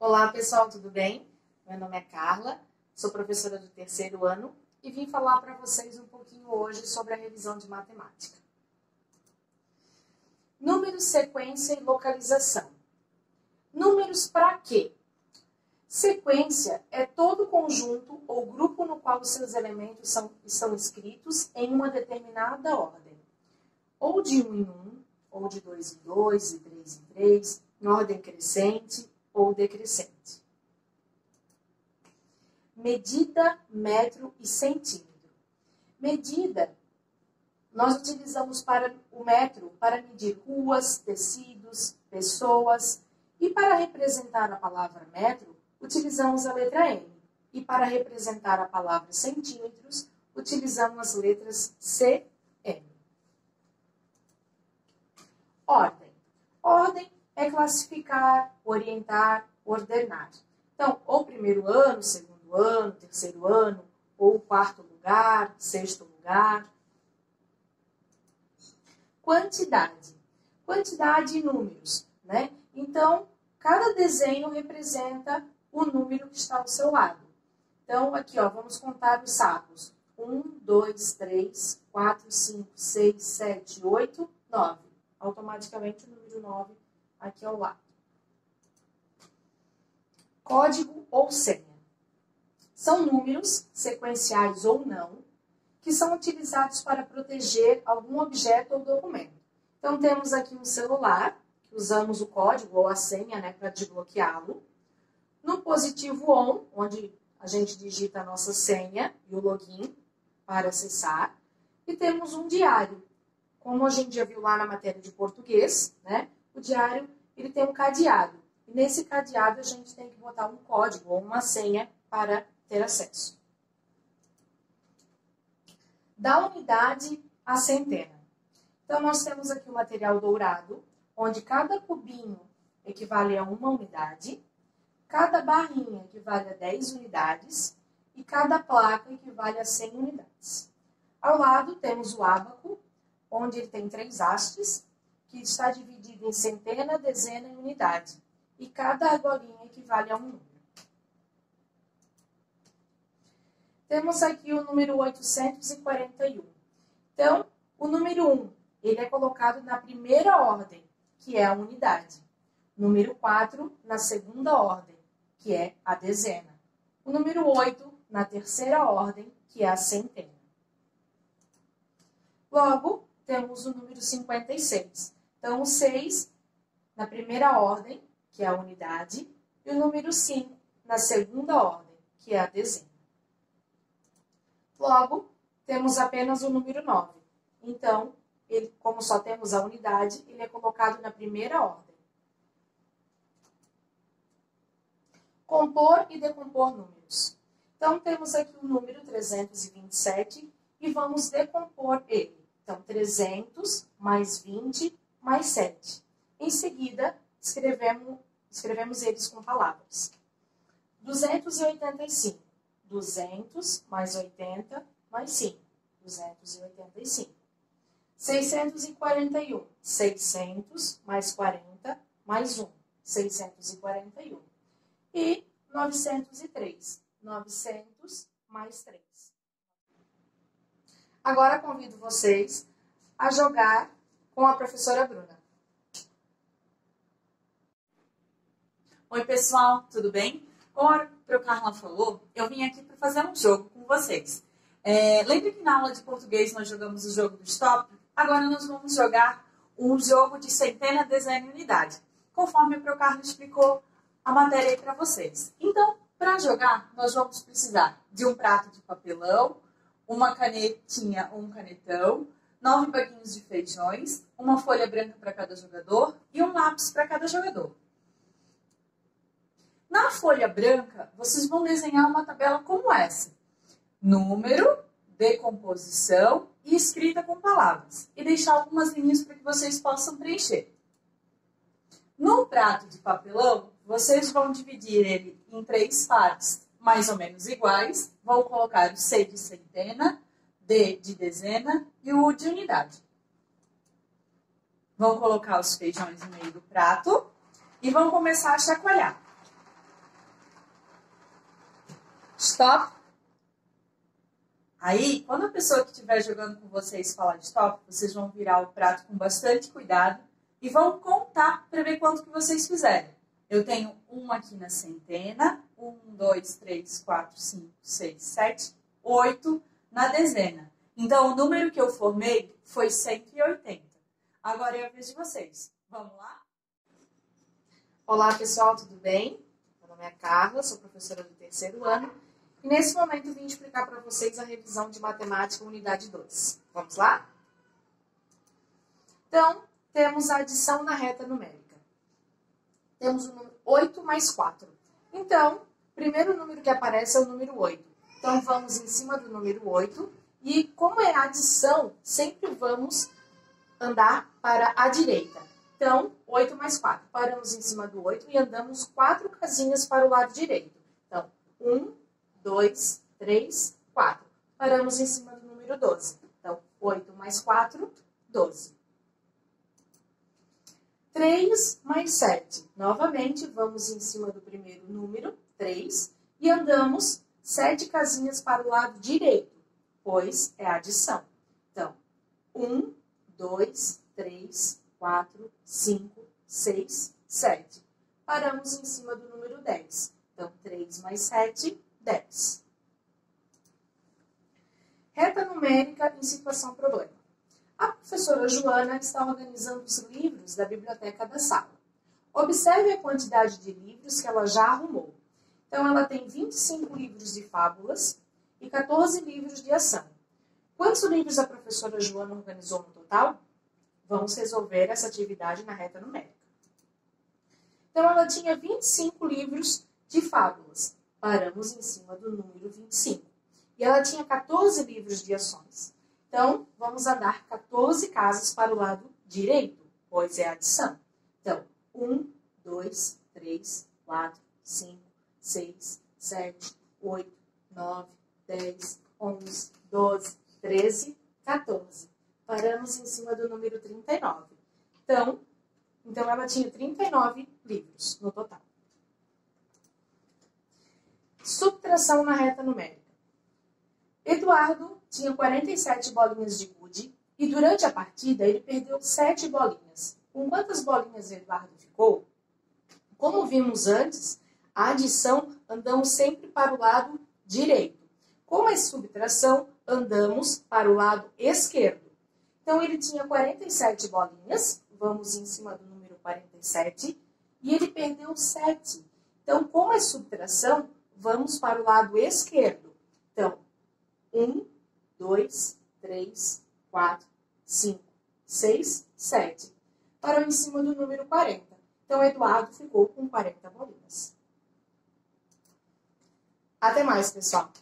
Olá pessoal, tudo bem? Meu nome é Carla, sou professora do terceiro ano e vim falar para vocês um pouquinho hoje sobre a revisão de matemática. Números, sequência e localização. Números para quê? Sequência é todo conjunto ou grupo no qual os seus elementos são, estão escritos em uma determinada ordem, ou de um em um, ou de dois em dois, e três em três, em ordem crescente ou decrescente. Medida, metro e centímetro. Medida, nós utilizamos para o metro para medir ruas, tecidos, pessoas, e para representar a palavra metro, utilizamos a letra M. E para representar a palavra centímetros, utilizamos as letras C, M. Ordem. Ordem é classificar, orientar, ordenar. Então, ou primeiro ano, segundo ano, terceiro ano, ou quarto lugar, sexto lugar. Quantidade. Quantidade e números, né? Então, cada desenho representa o número que está ao seu lado. Então, aqui, ó, vamos contar os sapos. 1, 2, 3, 4, 5, 6, 7, 8, 9. Automaticamente o número 9 aqui ao lado. Código ou senha. São números, sequenciais ou não, que são utilizados para proteger algum objeto ou documento. Então, temos aqui um celular, que usamos o código ou a senha né, para desbloqueá-lo. No positivo ON, onde a gente digita a nossa senha e o login para acessar. E temos um diário. Como a gente já viu lá na matéria de português, né? O diário ele tem um cadeado. E nesse cadeado a gente tem que botar um código ou uma senha para ter acesso. Da unidade à centena. Então, nós temos aqui o material dourado, onde cada cubinho equivale a uma unidade, cada barrinha equivale a 10 unidades e cada placa equivale a 100 unidades. Ao lado temos o ábaco, onde ele tem três hastes, que está dividido em centena, dezena e unidade, e cada argolinha equivale a um número. Temos aqui o número 841. Então, o número 1, ele é colocado na primeira ordem, que é a unidade. Número 4, na segunda ordem, que é a dezena. O número 8, na terceira ordem, que é a centena. Logo, temos o número 56. Então, o 6 na primeira ordem, que é a unidade, e o número 5 na segunda ordem, que é a dezena. Logo, temos apenas o número 9. Então, ele, como só temos a unidade, ele é colocado na primeira ordem. Compor e decompor números. Então, temos aqui o número 327 e vamos decompor ele. Então, 300 mais 20 mais 7. Em seguida, escrevemos, escrevemos eles com palavras. 285. 200 mais 80 mais 5. 285. 641. 600 mais 40 mais 1. 641. E 903. 900 mais 3. Agora convido vocês a jogar com a professora Bruna. Oi, pessoal, tudo bem? Como a Carla falou, eu vim aqui para fazer um jogo com vocês. É, lembra que na aula de português nós jogamos o jogo do stop? Agora nós vamos jogar um jogo de centena, dezena e unidade, conforme o Carla explicou a matéria aí para vocês. Então, para jogar, nós vamos precisar de um prato de papelão, uma canetinha ou um canetão, nove baguinhos de feijões, uma folha branca para cada jogador e um lápis para cada jogador. Na folha branca, vocês vão desenhar uma tabela como essa: número, decomposição e escrita com palavras, e deixar algumas linhas para que vocês possam preencher. No prato de papelão, vocês vão dividir ele em três partes mais ou menos iguais, vão colocar o C de centena, D de dezena e o U de unidade. Vão colocar os feijões no meio do prato e vão começar a chacoalhar. Stop. Aí, quando a pessoa que estiver jogando com vocês falar stop, vocês vão virar o prato com bastante cuidado e vão contar para ver quanto que vocês fizerem. Eu tenho uma aqui na centena, um, dois, três, quatro, cinco, seis, sete, oito na dezena. Então, o número que eu formei foi 180. Agora é a vez de vocês. Vamos lá? Olá, pessoal, tudo bem? Meu nome é Carla, sou professora do terceiro ano. E nesse momento vim explicar para vocês a revisão de matemática unidade 2. Vamos lá? Então, temos a adição na reta numérica. Temos o número 8 mais 4. Então, o primeiro número que aparece é o número 8. Então, vamos em cima do número 8. E como é adição, sempre vamos andar para a direita. Então, 8 mais 4. Paramos em cima do 8 e andamos quatro casinhas para o lado direito. Então, 1, 2, 3, 4. Paramos em cima do número 12. Então, 8 mais 4, 12. 3 mais 7. Novamente, vamos em cima do primeiro número, 3, e andamos 7 casinhas para o lado direito, pois é adição. Então, 1, 2, 3, 4, 5, 6, 7. Paramos em cima do número 10. Então, 3 mais 7, 10. Reta numérica em situação problema. A professora Joana está organizando os livros da biblioteca da sala. Observe a quantidade de livros que ela já arrumou. Então, ela tem 25 livros de fábulas e 14 livros de ação. Quantos livros a professora Joana organizou no total? Vamos resolver essa atividade na reta numérica. Então, ela tinha 25 livros de fábulas. Paramos em cima do número 25. E ela tinha 14 livros de ações. Então, vamos andar 14 casas para o lado direito, pois é adição. Então, 1, 2, 3, 4, 5, 6, 7, 8, 9, 10, 11, 12, 13, 14 paramos em cima do número 39. Então, então ela tinha 39 livros no total. Subtração na reta numérica. Eduardo tinha 47 bolinhas de gude e durante a partida ele perdeu 7 bolinhas. Com quantas bolinhas Eduardo ficou? Como vimos antes, a adição andamos sempre para o lado direito. Com a subtração, andamos para o lado esquerdo. Então, ele tinha 47 bolinhas, vamos em cima do número 47, e ele perdeu 7. Então, com a subtração, vamos para o lado esquerdo. Então, 1, 2, 3, 4, 5, 6, 7. Parou em cima do número 40. Então, Eduardo ficou com 40 bolinhas. Até mais, pessoal!